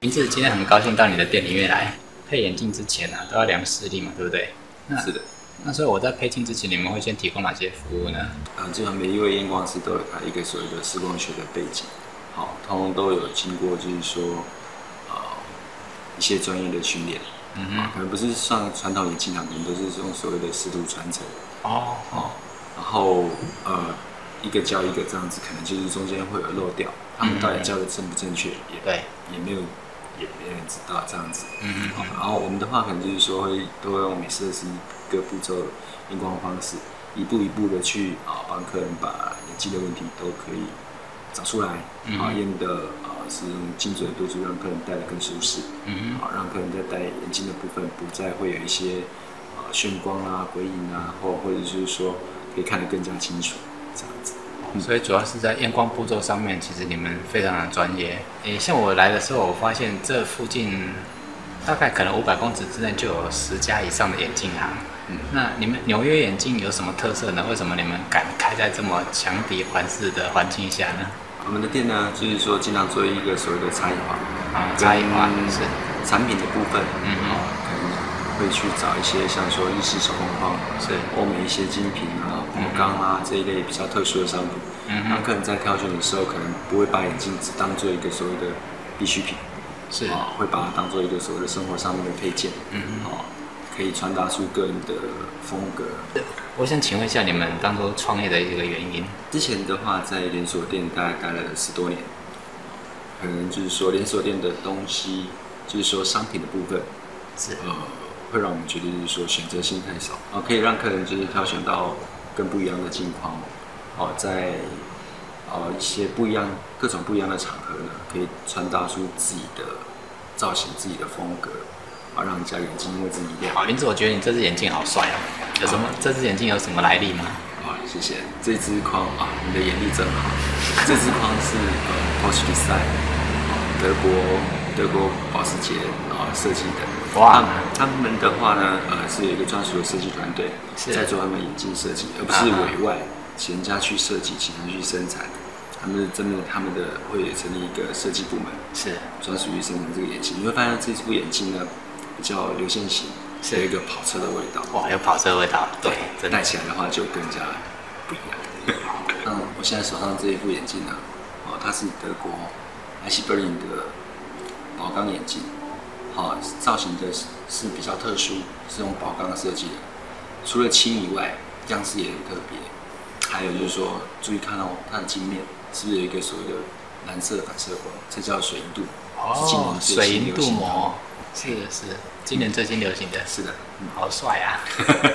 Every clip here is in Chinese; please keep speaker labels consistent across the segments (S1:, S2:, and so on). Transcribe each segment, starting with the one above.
S1: 名字今天很高兴到你的店里面来。配眼镜之前啊，都要量视力嘛，对不对？
S2: 是的。
S1: 那所以我在配镜之前，你们会先提供哪些服务呢？
S2: 啊，基本上每一位验光师都有他一个所谓的视光学的背景，好，通通都有经过就是说，呃，一些专业的训练。嗯哼。可能不是像传统眼镜行，可能都是用所谓的师徒传承。哦。哦。然后呃，一个教一个这样子，可能就是中间会有漏掉。他们到底教的正不正确？也
S1: 对，
S2: 也没有。也没人知道这样子，嗯嗯，然后我们的话可能就是说会都会用美色是一个步骤验光方式，一步一步的去啊帮客人把眼睛的问题都可以找出来，啊验的啊是用精准度数让客人戴的更舒适，嗯嗯，好让客人在戴眼镜的部分不再会有一些啊眩光啊鬼影啊，或或者就是说可以看得更加清楚这样子。
S1: 所以主要是在验光步骤上面，其实你们非常的专业。诶，像我来的时候，我发现这附近大概可能五百公尺之内就有十家以上的眼镜行。嗯，那你们纽约眼镜有什么特色呢？为什么你们敢开在这么强敌环视的环境下呢？
S2: 我们的店呢，就是说尽量做一个所谓的差异化。
S1: 啊，差异化是
S2: 产品的部分。嗯。会去找一些像说日式手工坊，是欧美一些精品啊、宝钢啊这一类比较特殊的商品，嗯让客人在挑选的时候，可能不会把眼镜只当做一个所谓的必需品，是啊，会把它当做一个所谓的生活上面的配件，嗯哦，可以传达出个人的风格。
S1: 我想请问一下，你们当初创业的一个原因？
S2: 之前的话，在连锁店大概待了十多年，可能就是说连锁店的东西，就是说商品的部分，是呃。会让我们觉得就是说选择性太少啊，可以让客人就是挑选到更不一样的镜框哦，在呃一些不一样各种不一样的场合呢，可以传达出自己的造型、自己的风格啊，让人家眼睛为之一亮。
S1: 好，林子，我觉得你这只眼镜好帅啊！有什么？这只眼镜有什么来历吗？
S2: 啊，谢谢。这只框啊，你的眼力真好。这只框是呃 p o s c h d e s i g n 德国德国保时捷啊设计的。哇，他们的话呢，呃，是有一个专属的设计团队在做他们眼镜设计，而不是委外请人家去设计，请人去生产。他们是真的，他们的会成立一个设计部门，是专属于生产这个眼镜。你会发现这副眼镜呢，比较流线型，是有一个跑车的味道。
S1: 哇，有跑车的味道，对，
S2: 戴起来的话就更加不一样。嗯，我现在手上这一副眼镜呢，哦，它是德国埃希伯林的宝钢眼镜。好，造型的是是比较特殊，是用宝钢设计的。除了轻以外，样式也很特别。还有就是说，注意看哦，它的镜面是不是有一个所谓的蓝色反射光？这叫水银度。
S1: 哦，水银度膜。是的是，今年最新流行的。
S2: 是的，
S1: 好帅啊！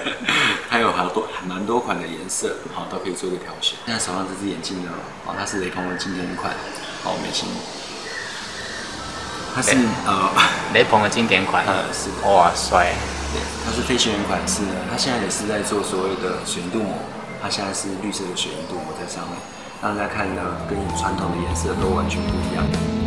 S2: 还有好多蛮多款的颜色，好都可以做一个挑选。现在手上这只眼镜呢，哦，它是雷朋的经典款，好美型。它是呃
S1: 雷朋的经典款，
S2: 呃是
S1: 哇帅，
S2: 对，它是飞行员款式，它现在也是在做所谓的水银镀膜，它现在是绿色的水银镀膜在上面，让大家看呢跟传统的颜色都完全不一样。